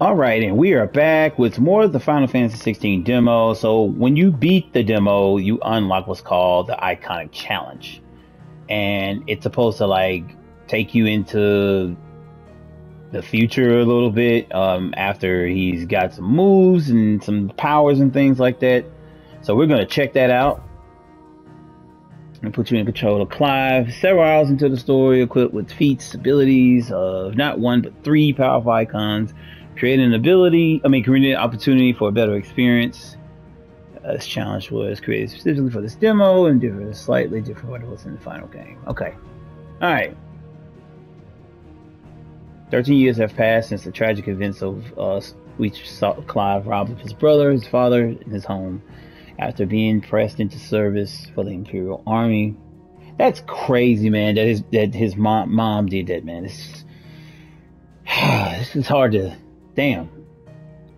All right, and we are back with more of the Final Fantasy 16 demo. So when you beat the demo, you unlock what's called the Eikonic Challenge, and it's supposed to like take you into the future a little bit um, after he's got some moves and some powers and things like that. So we're gonna check that out and put you in control of Clive. Several hours into the story, equipped with feats, abilities of not one but three powerful Eikons Create an ability, I mean, create an opportunity for a better experience. Uh, this challenge was created specifically for this demo and differs slightly different what it was in the final game. Okay. Alright. 13 years have passed since the tragic events of uh, which saw Clive robbed of his brother, his father, and his home after being pressed into service for the Imperial Army. That's crazy, man. That his that his mom mom did that, man. This is hard to Damn.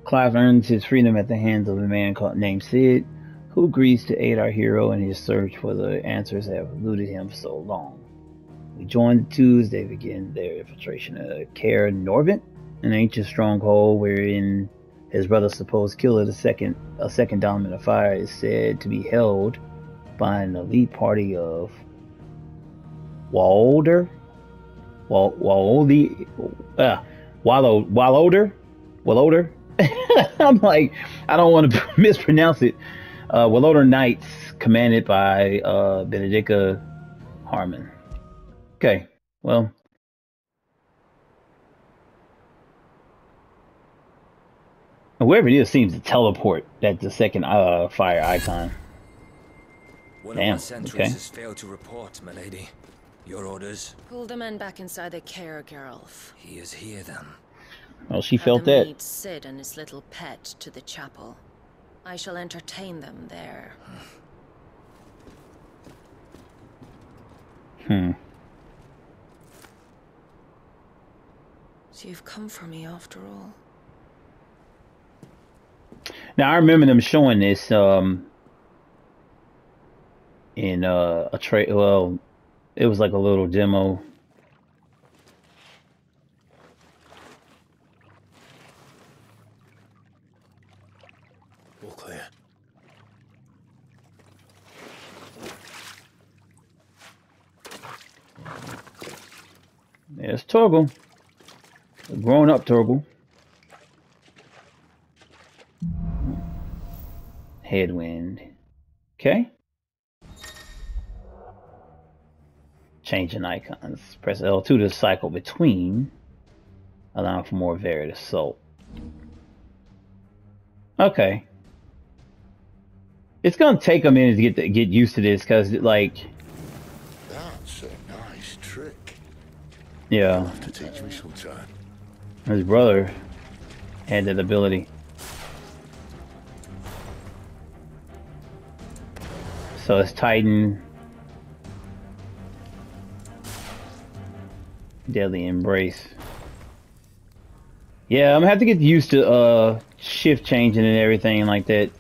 Clive earns his freedom at the hands of a man called named Cid, who agrees to aid our hero in his search for the answers that have eluded him for so long. We join the two as they begin their infiltration of Caer Norvent, an ancient stronghold wherein his brother's supposed killer, the second a second dominant of fire, is said to be held by an elite party of Walder, Wal Waldi, uh, Wallow Walloder Walloder. I'm like, I don't want to mispronounce it. Uh, Walloder Knights, commanded by uh, Benedikta Harman. Okay, well. Whoever it is seems to teleport that the second uh, fire Eikon. One Damn, of our sentries okay. has failed to report, milady. Your orders? Pull the men back inside the care, Geralf. He is here, then. Well, she felt that. Meet Cid and his little pet to the chapel. I shall entertain them there. Hmm. So you've come for me after all. Now I remember them showing this um in uh, a trade. Well, it was like a little demo There's Torgal. A grown up Torgal. Headwind. Okay. Changing Eikons. Press L2 to cycle between, allowing for more varied assault. Okay. It's gonna take a minute to get to get used to this because like That's a nice trick. Yeah. Have to teach me sometime. His brother had that ability. So it's Titan. Deadly Embrace. Yeah, I'm gonna have to get used to uh shift changing and everything like that.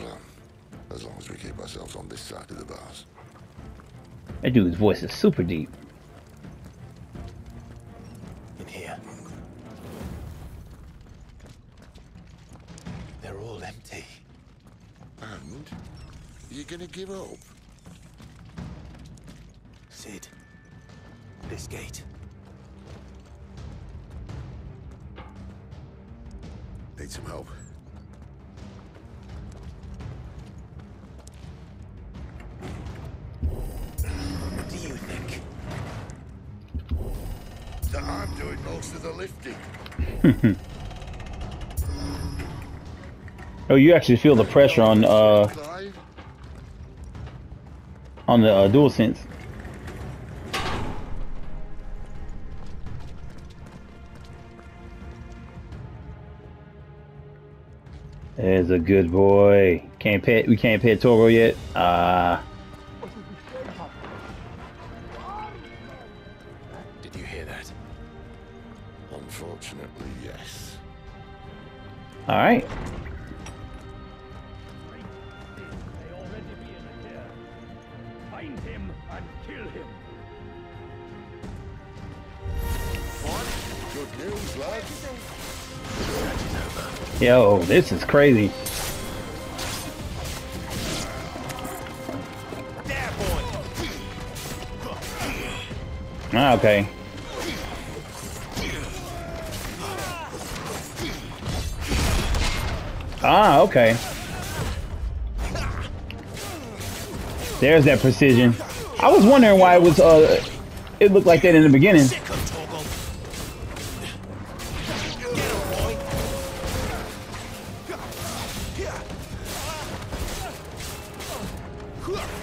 Plan. As long as we keep ourselves on this side of the bars. That dude's voice is super deep. In here. They're all empty. And? You're gonna give up? Cid. This gate. Need some help. oh, you actually feel the pressure on uh on the uh, DualSense. There's a good boy. Can't pet. We can't pet Torgal yet. Ah. Uh, Find him and kill him. Good news, lads. Yo, this is crazy. Ah, okay. Ah, okay. There's that precision. I was wondering why it was uh it looked like that in the beginning.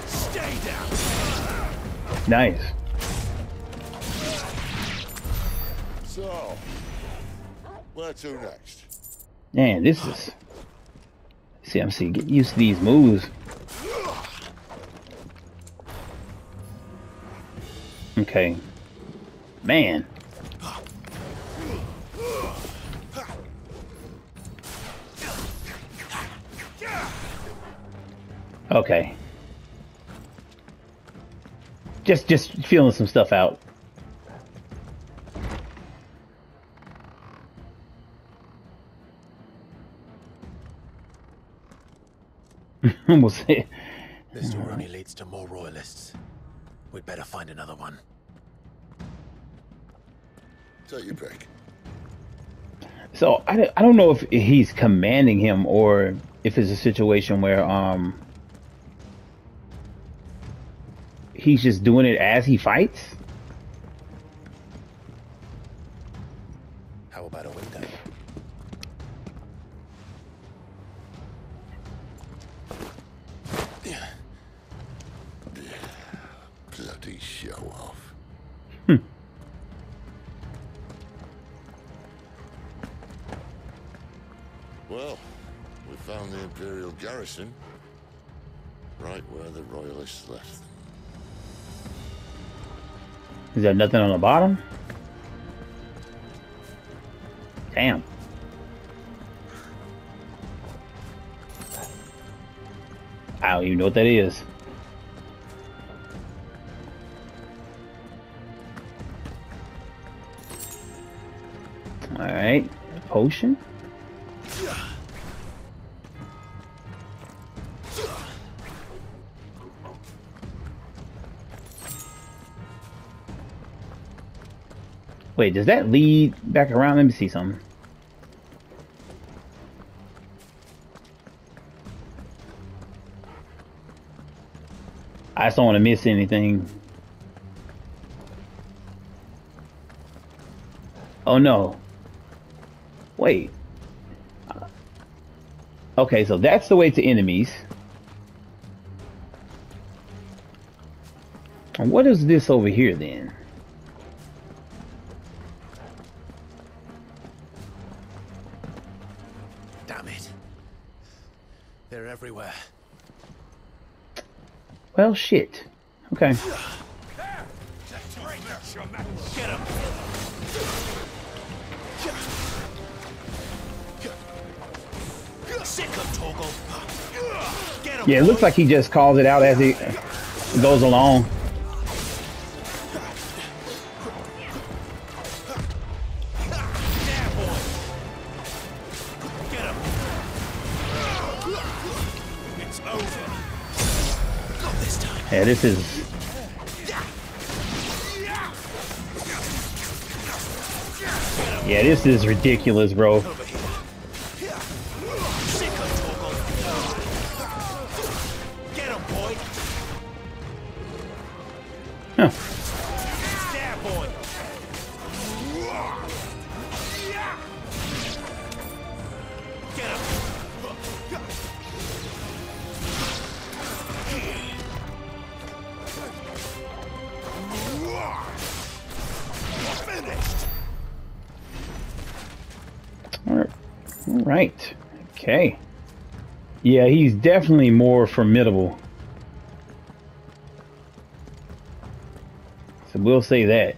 Stay down. Nice. So, where to next? Man, this is See, I'm get used to these moves. Okay. Man. Okay. Just just feeling some stuff out. we'll see. This door only leads to more royalists. We'd better find another one. Your pick. So I, don't- I don't know if he's commanding him or if it's a situation where um he's just doing it as he fights. Is there nothing on the bottom? Damn. I don't even know what that is. Alright. Potion? Wait, does that lead back around? Let me see something. I just don't want to miss anything. Oh no. Wait. Okay, so that's the way to enemies. What is this over here then? Well, shit. Okay. Yeah, it looks like he just calls it out as he goes along. Yeah, this is Yeah, this is ridiculous, bro. Yeah, he's definitely more formidable. So we'll say that.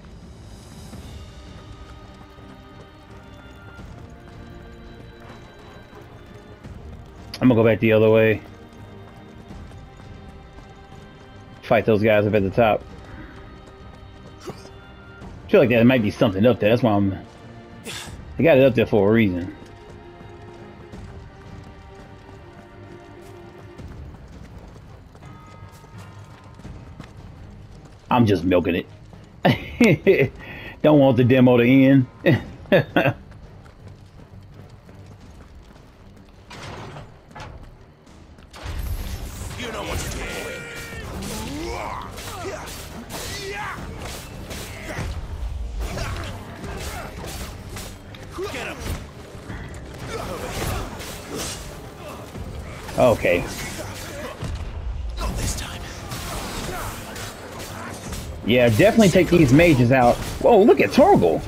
I'm gonna go back the other way. Fight those guys up at the top. I feel like there might be something up there. That's why I'm. I got it up there for a reason. I'm just milking it. Don't want the demo to end. Yeah, definitely take these mages out. Whoa, look at Torgal.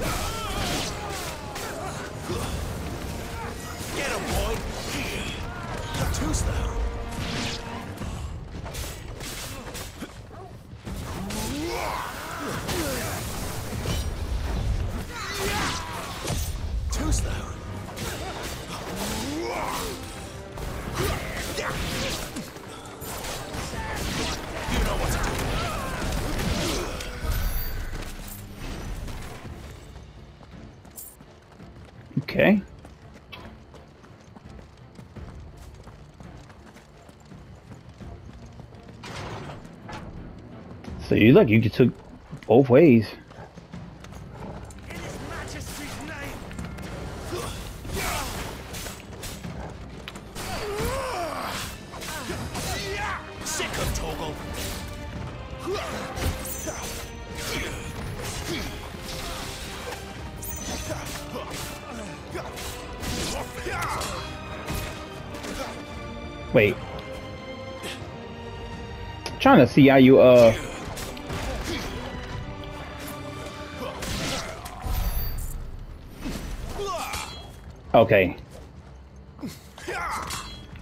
So you look, you took both ways. Wait. I'm trying to see how you, uh... Okay.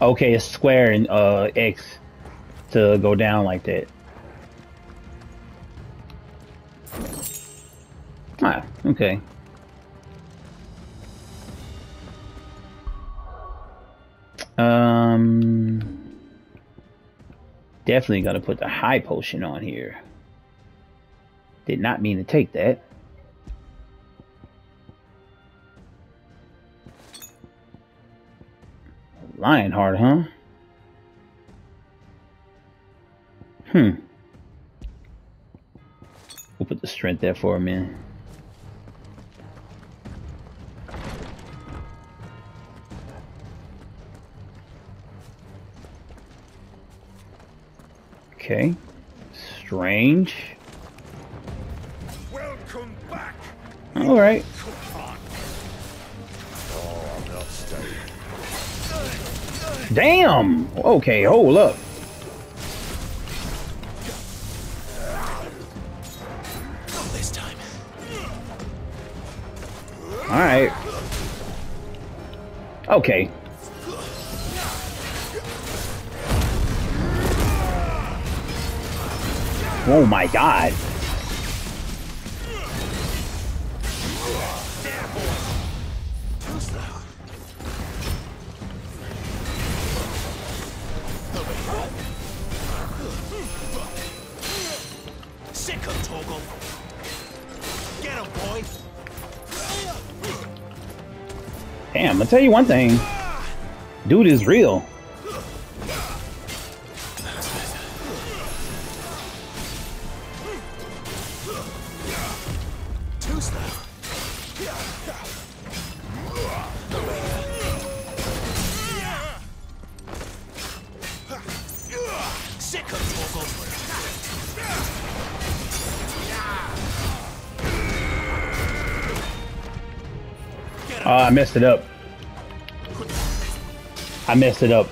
Okay, it's square and, uh, X to go down like that. Ah, okay. Um, definitely gonna put the high potion on here. Did not mean to take that. Lionheart, huh? Hmm. We'll put the strength there for a minute. Okay. Strange. Welcome back. All right. Damn. Okay, hold up. This time. All right. Okay. Oh my god. Tell you one thing. Dude is real. Oh, I messed it up. I messed it up.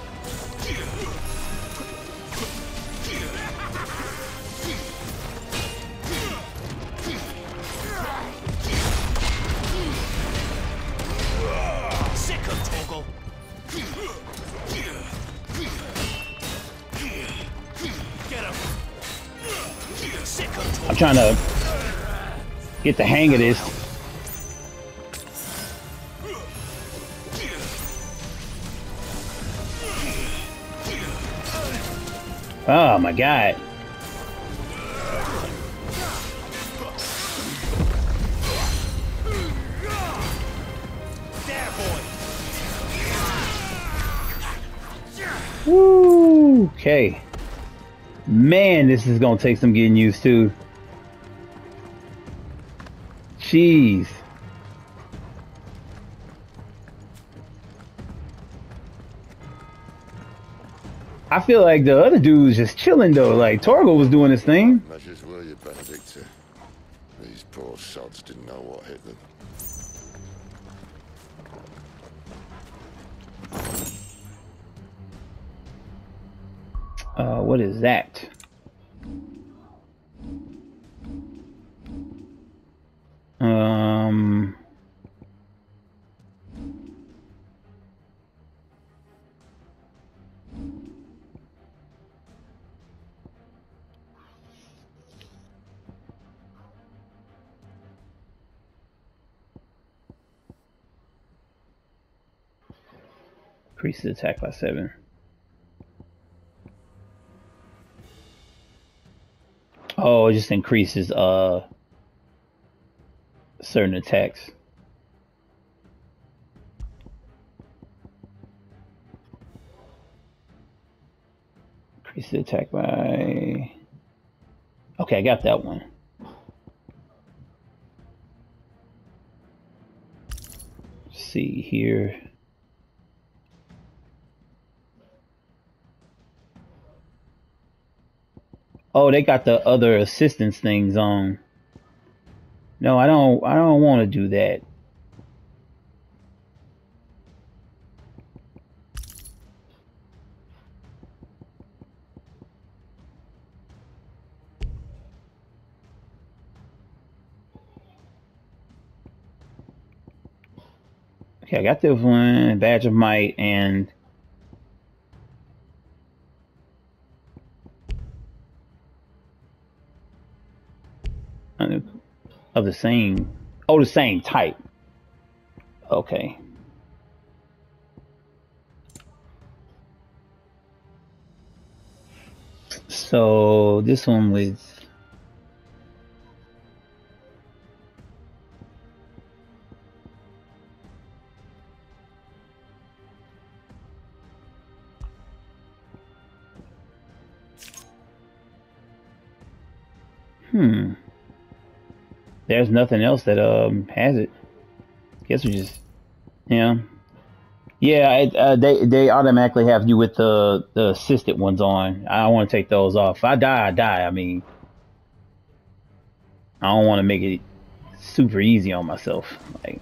I'm trying to get the hang of this. God. Okay. Man, this is gonna take some getting used to. Jeez. I feel like the other dude was just chilling though. Like Torgo was doing his thing. Measures were you, Benedikta. These poor sods didn't know what hit them. Uh, what is that? The attack by seven. Oh, it just increases uh certain attacks. Increase the attack by Okay, I got that one. Let's see here. Oh, they got the other assistance things on. No, I don't I don't want to do that. Okay, I got this one, Badge of Might, and of the same oh the same type. Okay. So this one with Hmm there's nothing else that um has it. Guess we just, yeah, yeah. It, uh, they they automatically have you with the the assisted ones on. I want to take those off. If I die, I die. I mean, I don't want to make it super easy on myself. Like,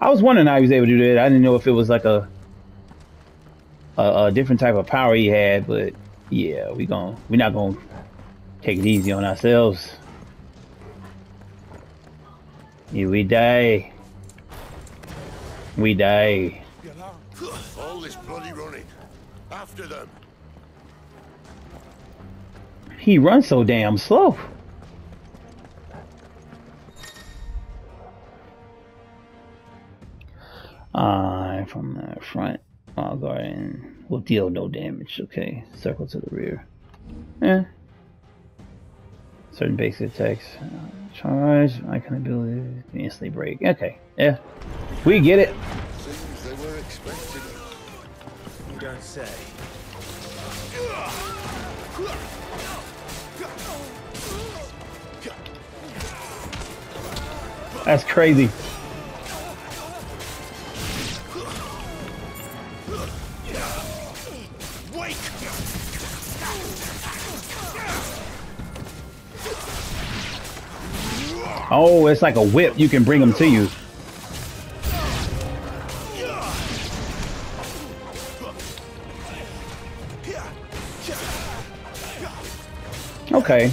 I was wondering how he was able to do that. I didn't know if it was like a a, a different type of power he had, but yeah, we going we're not gonna take it easy on ourselves. Yeah, we die. We die. All this bloody running. After them. He runs so damn slow. Uh, from the front, I'll go and will deal no damage. Okay, circle to the rear. Yeah. Certain basic attacks. Charge, Eikon ability, instantly break. Okay, yeah. We get it. They were expecting it. You don't say. That's crazy. Oh, it's like a whip. You can bring them to you. Okay.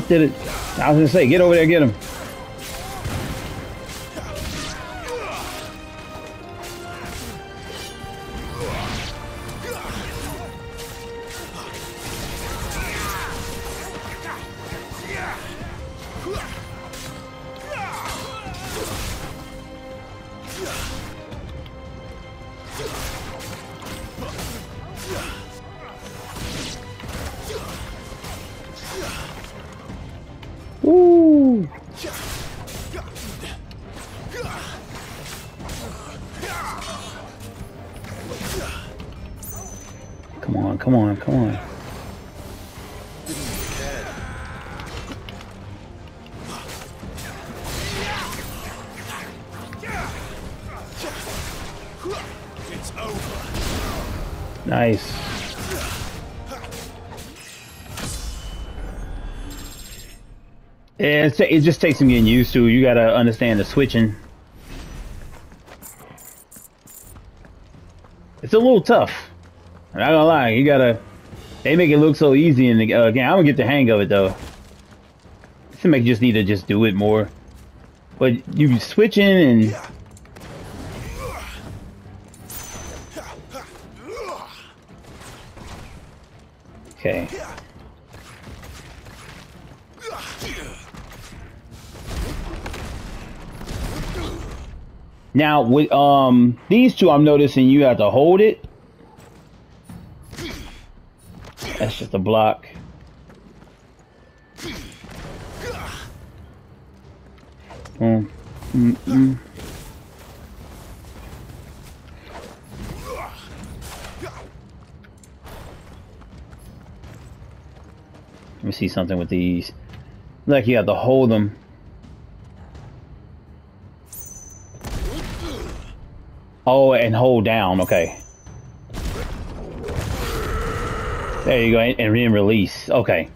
Get to the. I was gonna say, get over there, get him. Yeah, it just takes some getting used to. You gotta understand the switching. It's a little tough. I'm not gonna lie. You gotta. They make it look so easy in the uh, game. I'm gonna get the hang of it though. Some make you just need to just do it more. But you switching and Now with um these two, I'm noticing you have to hold it. That's just a block. Mm. Mm -mm. Let me see something with these. Like you have to hold them. Oh, and hold down. Okay. There you go, and then release. Okay.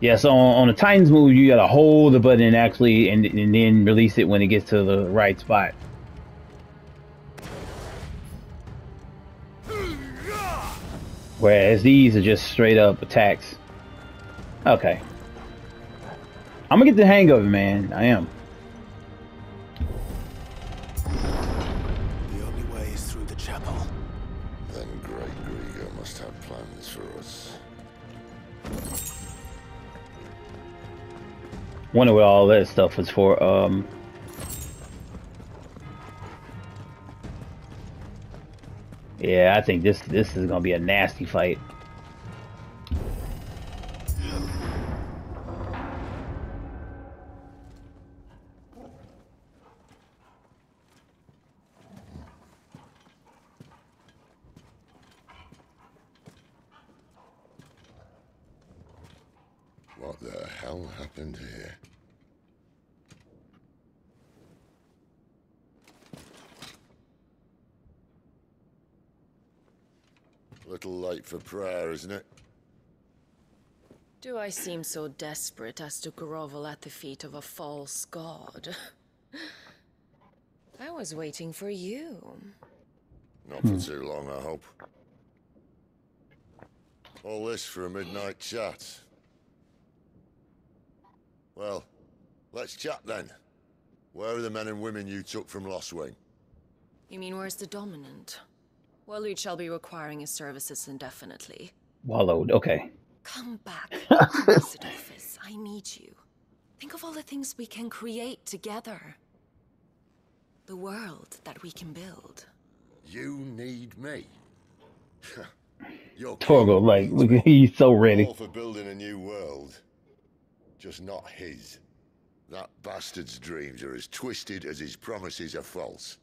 Yeah, so on, on the Titans move, you gotta hold the button actually, and, and then release it when it gets to the right spot. Whereas these are just straight up attacks. Okay. I'm gonna get the hang of it, man. I am. Wonder what all that stuff was for. Um. Yeah, I think this this is gonna be a nasty fight. Little late for prayer, isn't it? Do I seem so desperate as to grovel at the feet of a false god? I was waiting for you. Not for too long, I hope. All this for a midnight chat. Well, let's chat then. Where are the men and women you took from Lostwing? You mean where's the dominant? Waloed shall be requiring his services indefinitely. Wallowed, okay. Come back, Cidolfus. I need you. Think of all the things we can create together. The world that we can build. You need me? You're Torgal, like, look, he's so ready. All for building a new world. Just not his. That bastard's dreams are as twisted as his promises are false.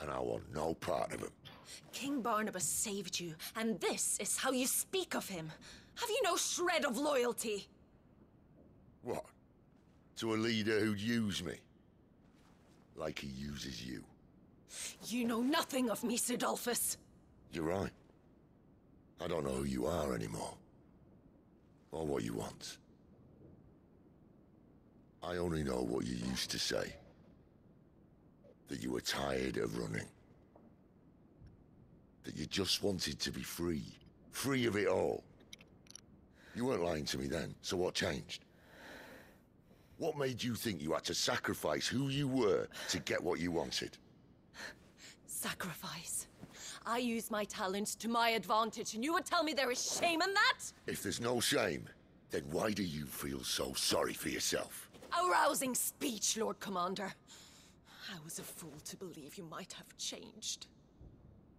And I want no part of them. King Barnabas saved you, and this is how you speak of him. Have you no shred of loyalty? What? To a leader who'd use me? Like he uses you? You know nothing of me, Cidolfus. You're right. I don't know who you are anymore. Or what you want. I only know what you used to say. that you were tired of running. That you just wanted to be free. Free of it all. You weren't lying to me then, so what changed? What made you think you had to sacrifice who you were to get what you wanted? Sacrifice. I use my talents to my advantage, and you would tell me there is shame in that? If there's no shame, then why do you feel so sorry for yourself? A rousing speech, Lord Commander. I was a fool to believe you might have changed.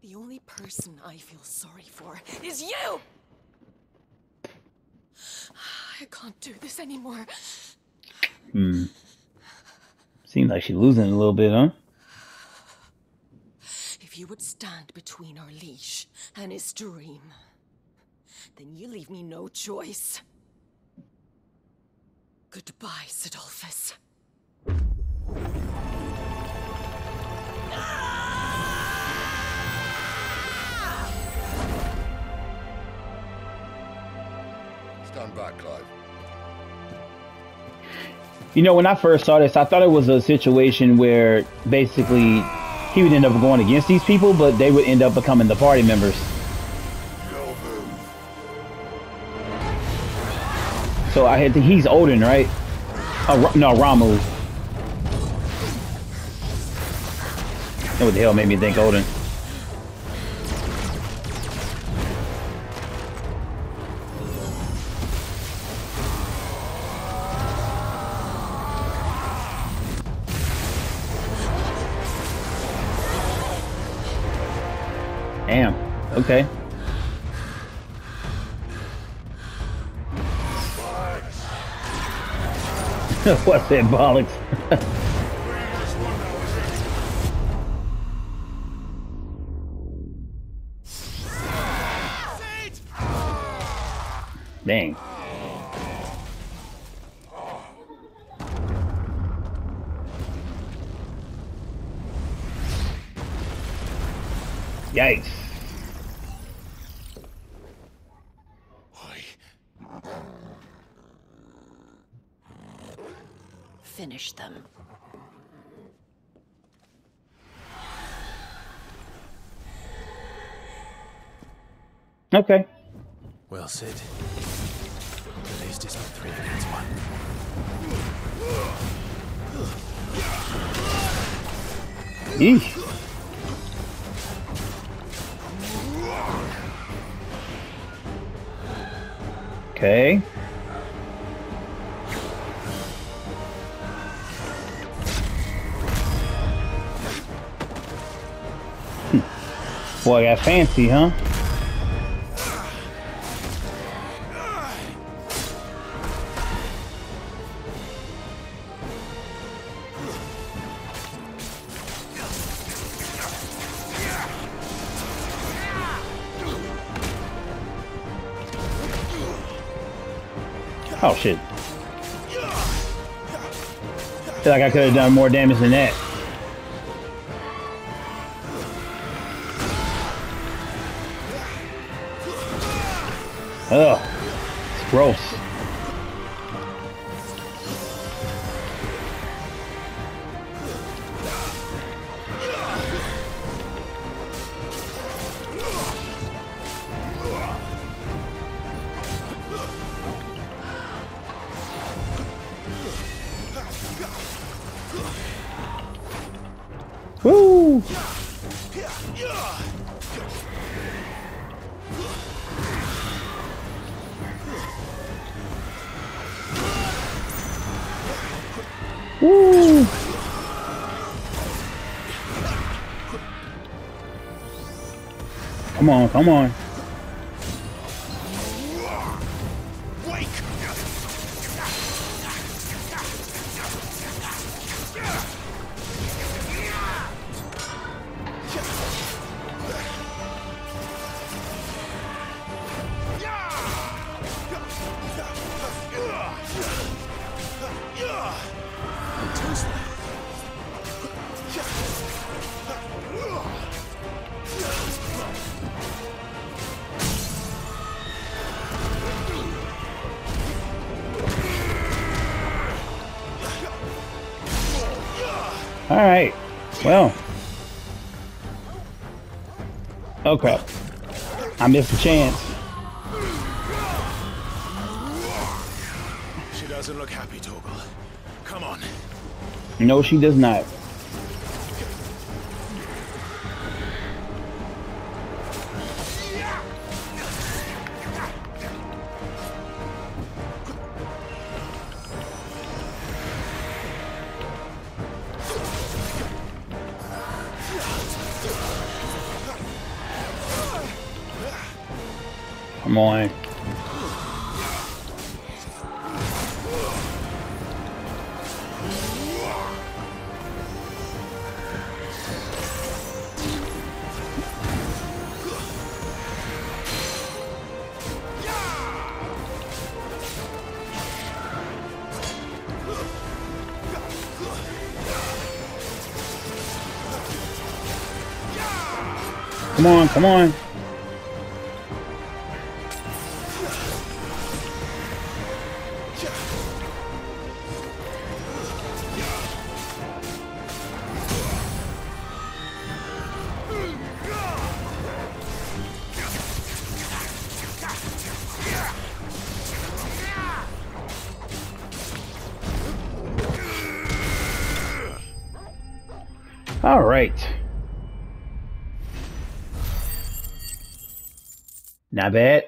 The only person I feel sorry for is you! I can't do this anymore. Hmm. Seems like she's losing a little bit, huh? If you would stand between our leash and his dream, then you leave me no choice. Goodbye, Cidolfus. You know, when I first saw this, I thought it was a situation where basically he would end up going against these people, but they would end up becoming the party members. So I had to, he's Odin, right? Oh, no, Ramuh. What the hell made me think Odin? Damn. Okay. What's that bollocks? Dang. Yikes. Okay. Well, Cid. At least it's not three against one. Yeesh. Okay. Hmm. Boy, I got fancy, huh? Oh shit. feel like I could have done more damage than that. Ugh. It's gross. On, come on. All right. Well. Oh crap. I missed a chance. She doesn't look happy, Torgal. Come on. No, she does not. Come on, come on. Not bad.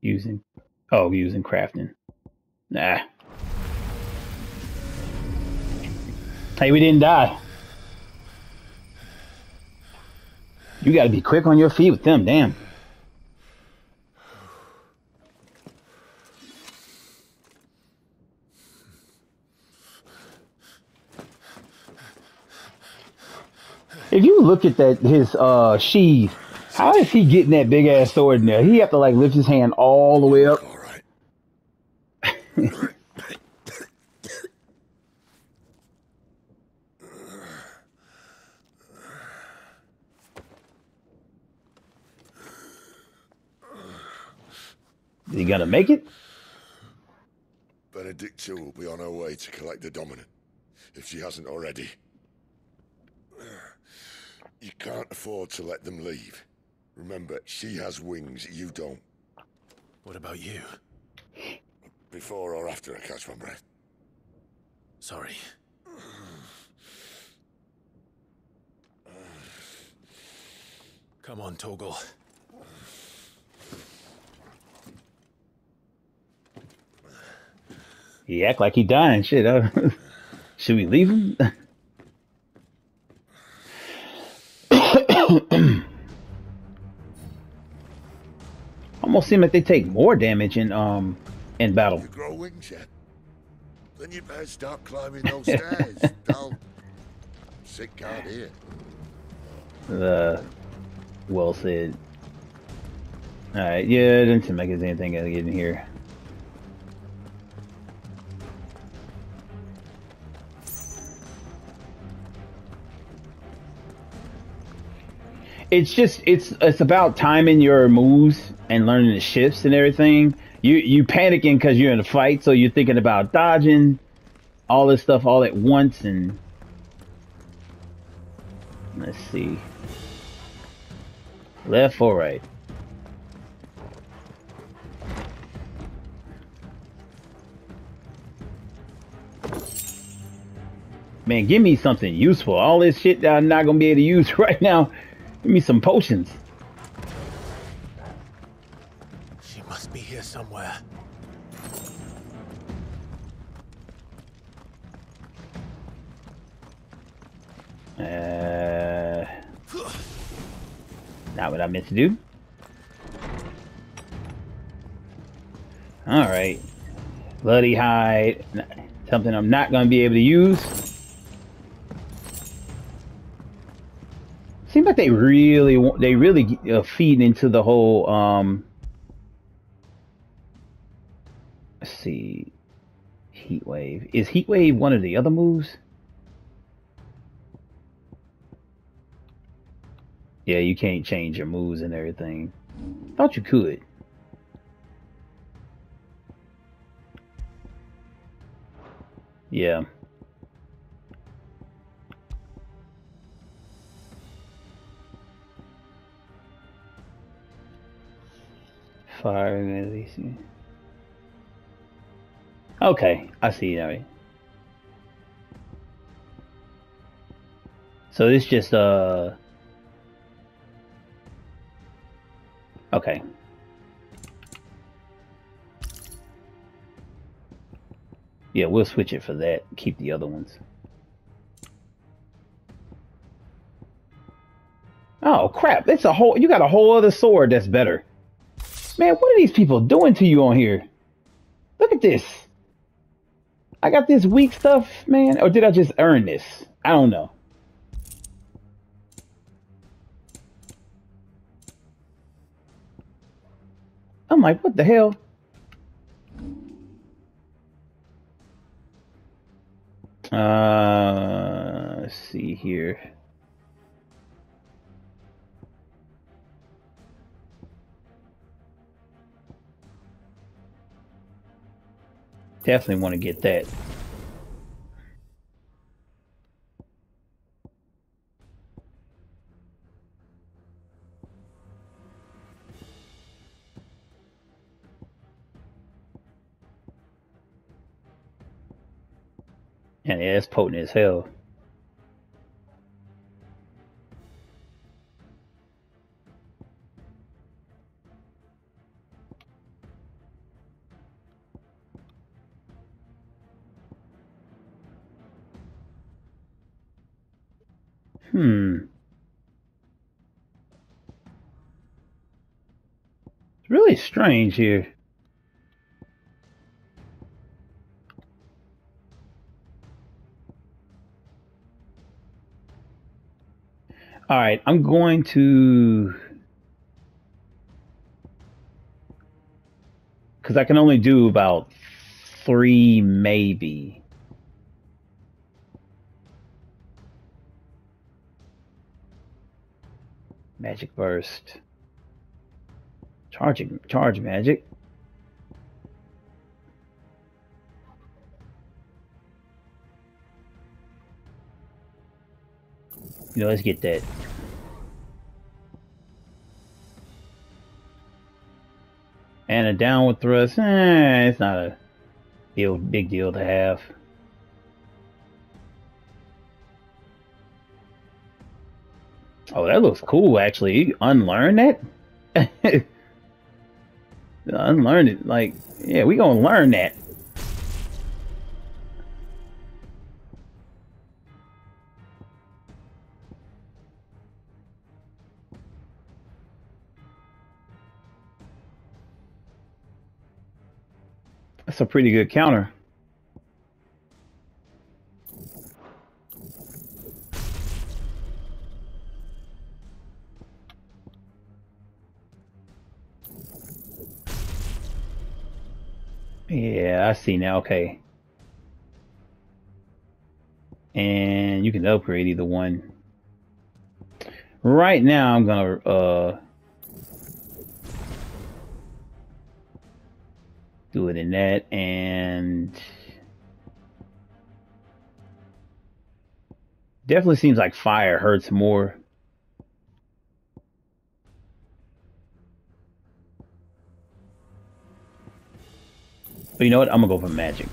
Using, oh, using crafting. Nah. Hey, we didn't die. You gotta be quick on your feet with them, damn. If you look at that his uh sheath, how is he getting that big ass sword in there? He have to like lift his hand all the way up. All right. Is he gonna make it? Benedikta will be on her way to collect the Dominant, if she hasn't already. You can't afford to let them leave. Remember, she has wings, you don't. What about you? Before or after I catch my breath. Sorry. Come on, Torgal. He act like he dying. Shit. uh, Should we leave him? Almost seem like they take more damage in um in battle. You grow wings yet? Then you better start climbing those stairs. Don't. Sick card here. Uh, well said. All right, yeah, it didn't seem like there's anything to get in here. It's just it's it's about timing your moves and learning the shifts and everything. You you panicking because you're in a fight, so you're thinking about dodging all this stuff all at once and let's see. Left or right? Man, give me something useful. All this shit that I'm not gonna be able to use right now. Give me some potions. She must be here somewhere. Uh, not what I meant to do. All right, bloody hide. Something I'm not gonna be able to use. They really they really uh, feed into the whole. Um, let's see, heat wave. Is heat wave one of the other moves? Yeah, you can't change your moves and everything. Thought you could. Yeah. Fire Okay, I see now. So it's just uh Okay. Yeah, we'll switch it for that. Keep the other ones. Oh crap! It's a whole. You got a whole other sword that's better. Man, what are these people doing to you on here? Look at this. I got this weak stuff, man. Or did I just earn this? I don't know. I'm like, what the hell? Uh, let's see here. Definitely want to get that. And yeah, potent as hell. Hmm. It's really strange here. All right, I'm going to because I can only do about three, maybe. Magic burst. Charging, charge magic. You know, let's get that. And a downward thrust, eh, it's not a big deal to have. Oh, that looks cool, actually. You unlearn that? unlearn it. Like, yeah, we gonna learn that. That's a pretty good counter. Yeah, I see now. Okay. And you can upgrade either one. Right now, I'm going to uh, do it in that and definitely seems like fire hurts more but you know what i'm gonna go for magic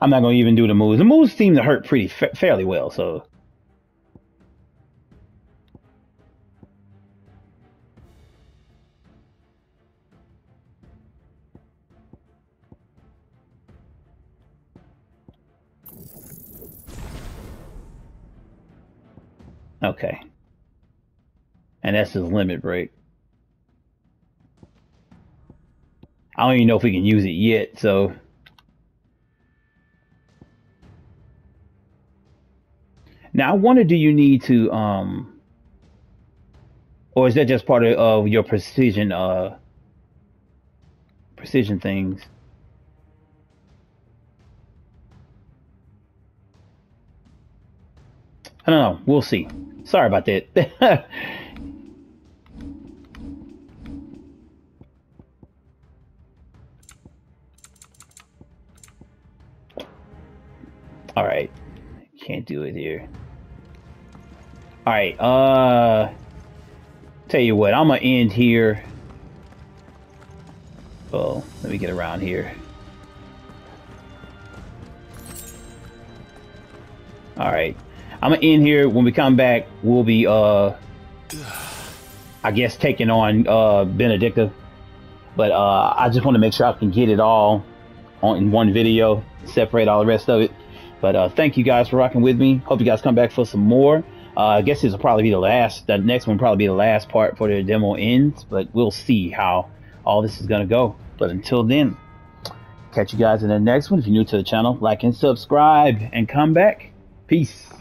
i'm not gonna even do the moves the moves seem to hurt pretty fa fairly well so Okay. And that's his limit break. I don't even know if we can use it yet, so... Now, I wonder, do you need to, um... Or is that just part of, of your precision, uh... Precision things? I don't know. We'll see. Sorry about that. All right, can't do it here. All right, uh, tell you what, I'm gonna end here. Oh, let me get around here. All right, I'm gonna end here. When we come back, we'll be uh, I guess taking on uh Benedikta. But uh, I just want to make sure I can get it all on in one video, separate all the rest of it. But uh, thank you guys for rocking with me. Hope you guys come back for some more. Uh, I guess this will probably be the last. The next one will probably be the last part for the demo ends. But we'll see how all this is gonna go. But until then, catch you guys in the next one. If you're new to the channel, like and subscribe, and come back. Peace.